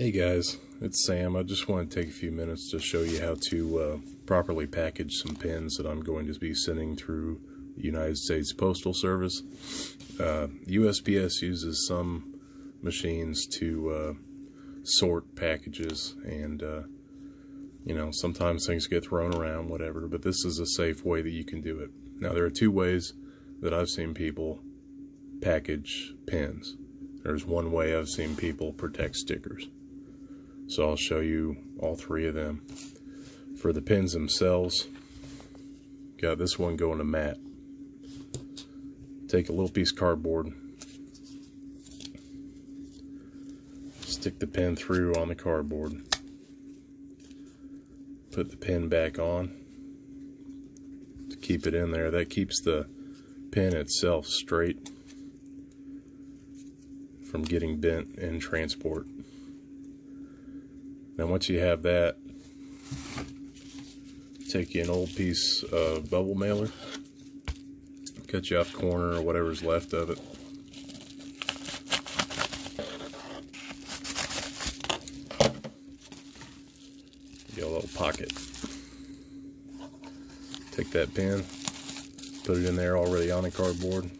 Hey guys, it's Sam. I just want to take a few minutes to show you how to uh, properly package some pins that I'm going to be sending through the United States Postal Service. Uh, USPS uses some machines to uh, sort packages and uh, you know sometimes things get thrown around whatever but this is a safe way that you can do it. Now there are two ways that I've seen people package pins. There's one way I've seen people protect stickers. So I'll show you all three of them. For the pins themselves, got this one going to Matt. Take a little piece of cardboard, stick the pin through on the cardboard, put the pin back on to keep it in there. That keeps the pin itself straight from getting bent in transport. Now once you have that, take you an old piece of bubble mailer, cut you off corner or whatever's left of it. Get a little pocket. Take that pin, put it in there already on the cardboard.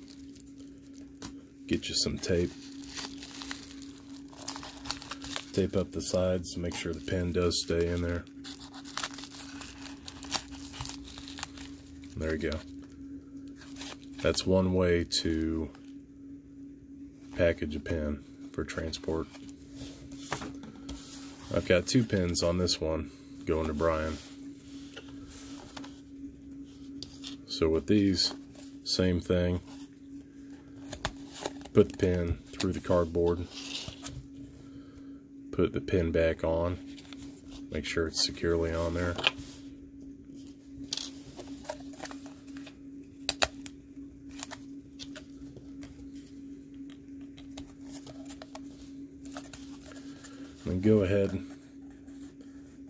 Get you some tape tape up the sides to make sure the pen does stay in there. There you go. That's one way to package a pen for transport. I've got two pins on this one going to Brian. So with these, same thing. Put the pin through the cardboard put the pin back on. Make sure it's securely on there. Then go ahead and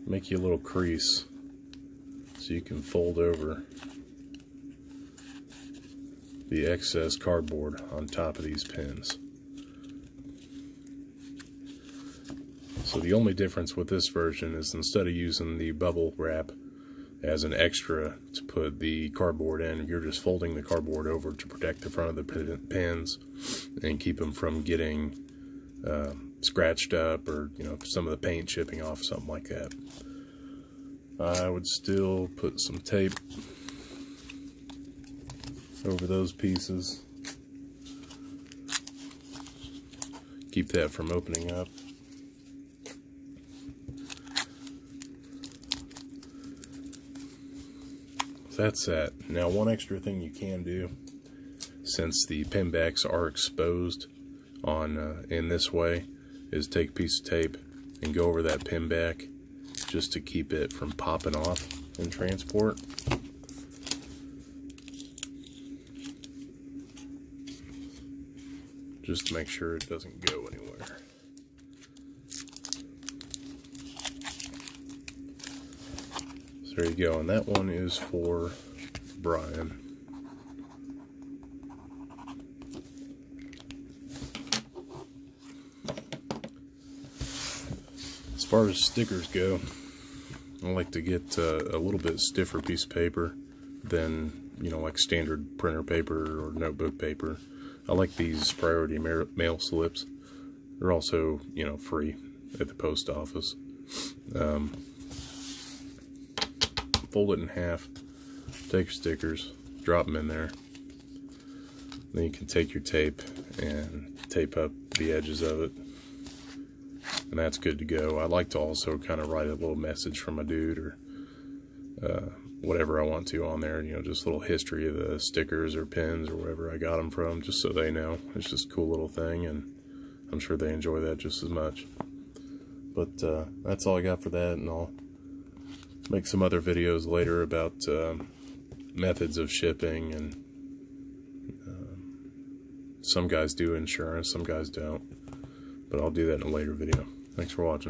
make you a little crease so you can fold over the excess cardboard on top of these pins. So the only difference with this version is instead of using the bubble wrap as an extra to put the cardboard in, you're just folding the cardboard over to protect the front of the pins and keep them from getting uh, scratched up or you know some of the paint chipping off, something like that. I would still put some tape over those pieces. Keep that from opening up. That's that. Now, one extra thing you can do, since the pin backs are exposed on uh, in this way, is take a piece of tape and go over that pin back just to keep it from popping off in transport. Just to make sure it doesn't go anywhere. So there you go, and that one is for Brian. As far as stickers go, I like to get uh, a little bit stiffer piece of paper than, you know, like standard printer paper or notebook paper. I like these priority mail slips. They're also, you know, free at the post office. Um, fold it in half, take your stickers, drop them in there. Then you can take your tape and tape up the edges of it. And that's good to go. I like to also kind of write a little message from my dude or uh, whatever I want to on there. You know, just a little history of the stickers or pins or wherever I got them from, just so they know. It's just a cool little thing, and I'm sure they enjoy that just as much. But uh, that's all I got for that, and I'll make some other videos later about um, methods of shipping and um, some guys do insurance, some guys don't. But I'll do that in a later video. Thanks for watching.